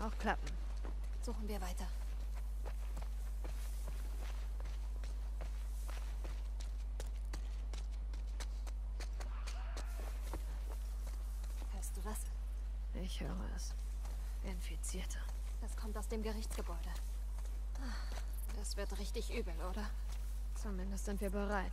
Kann auch klappen. Suchen wir weiter. Hörst du das? Ich höre es. Infizierte. Das kommt aus dem Gerichtsgebäude. Ah, Das wird richtig übel, oder? Zumindest sind wir bereit.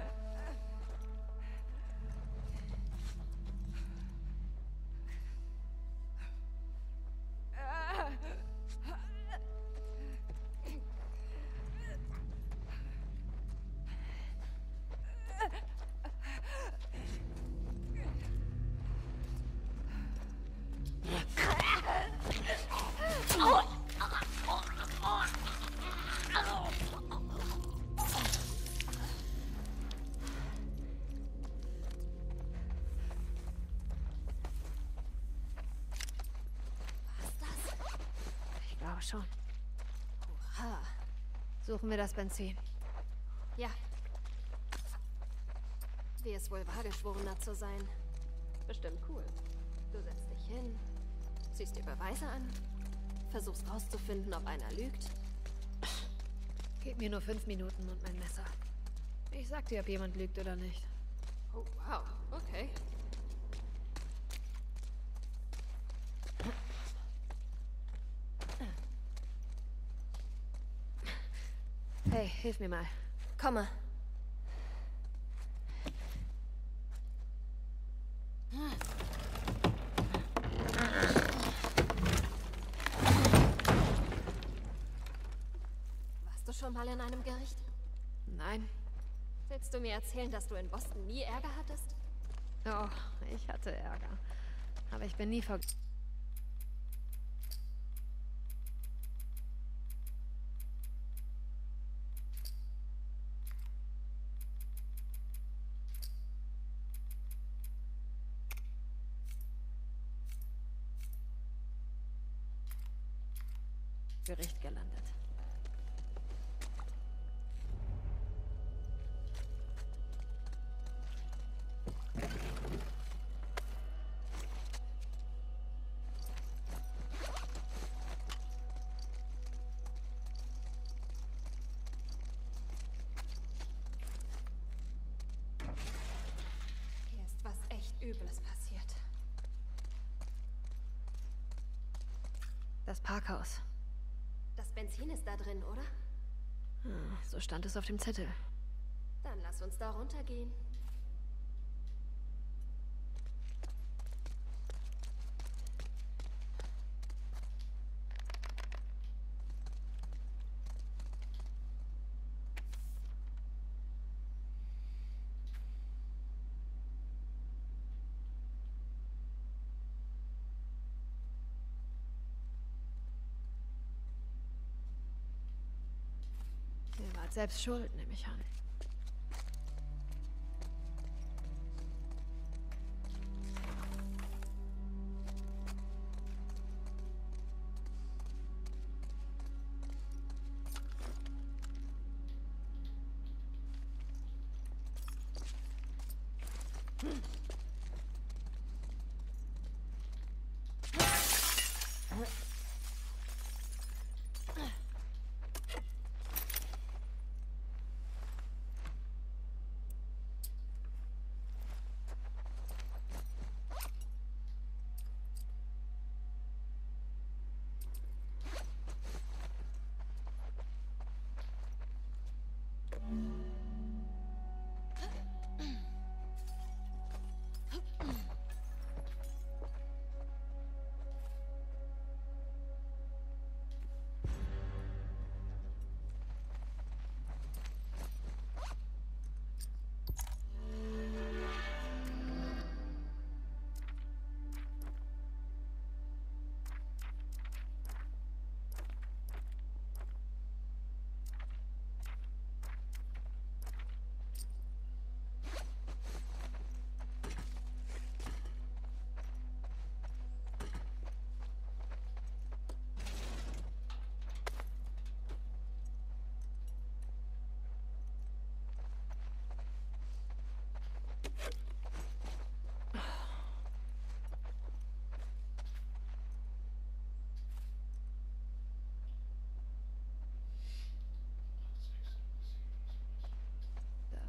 Glaube schon. Ha. Suchen wir das Benzin. Ja. Wie es wohl war, Geschworener zu sein. Bestimmt cool. Du setzt dich hin, ziehst dir Beweise an, versuchst rauszufinden, ob einer lügt. Gib mir nur fünf Minuten und mein Messer. Ich sag dir, ob jemand lügt oder nicht. Oh, wow. Okay. Hey, hilf mir mal. Komme. Warst du schon mal in einem Gericht? Nein. Willst du mir erzählen, dass du in Boston nie Ärger hattest? Oh, ich hatte Ärger. Aber ich bin nie vor... Gericht gelandet. Hier ist was echt Übles passiert. Das Parkhaus. Benzin ist da drin, oder? Hm, so stand es auf dem Zettel. Dann lass uns da runtergehen. Selbst schuld, nehme ich an.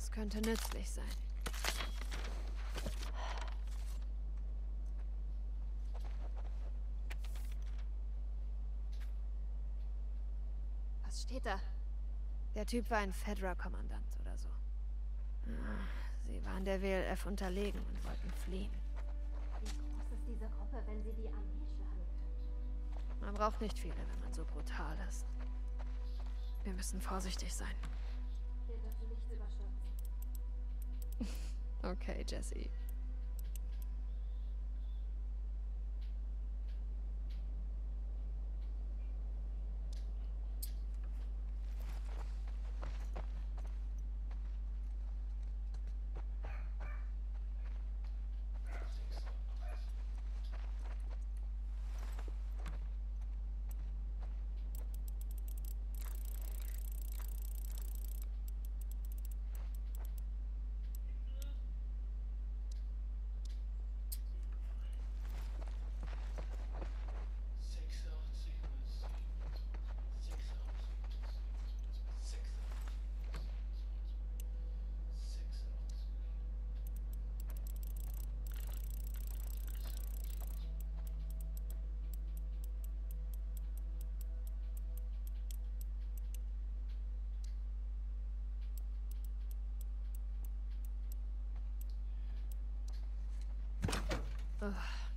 Das könnte nützlich sein. Was steht da? Der Typ war ein Fedra-Kommandant oder so. Ah, Sie waren der WLF unterlegen und wollten fliehen. Wie groß ist diese Gruppe, wenn sie die Armee schlagen? Man braucht nicht viele, wenn man so brutal ist. Wir müssen vorsichtig sein. Wir dürfen. Okay, Jesse.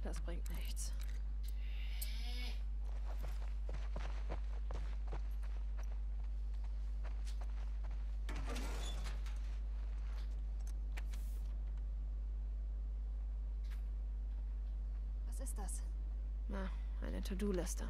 Das bringt nichts. Was ist das? Na, eine To-Do-Liste.